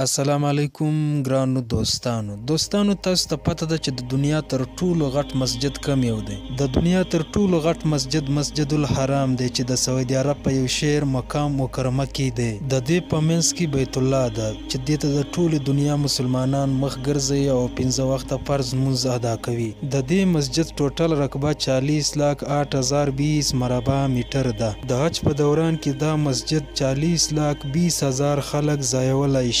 السلام علیکم ګرانو دوستانو دوستانو تاسو ته پته ده چې د دنیا تر ټولو غټ مسجد کوم یو دی د دنیا تر ټولو غټ مسجد مسجد الحرام دی چې د سعودي عرب په یو شهر مکه مکرمه کې دی د دې په منځ کې بیت الله ده چې دې ته د ټولې دنیا مسلمانان مخ ګرځي او پنځه وخته فرض مونځ ادا کوي د دې مسجد ټوټل رقبه 40 لاک 8020 مربع میټر ده د حج په دوران کې دا مسجد 40 لاک 20000 خلک ځایولای شي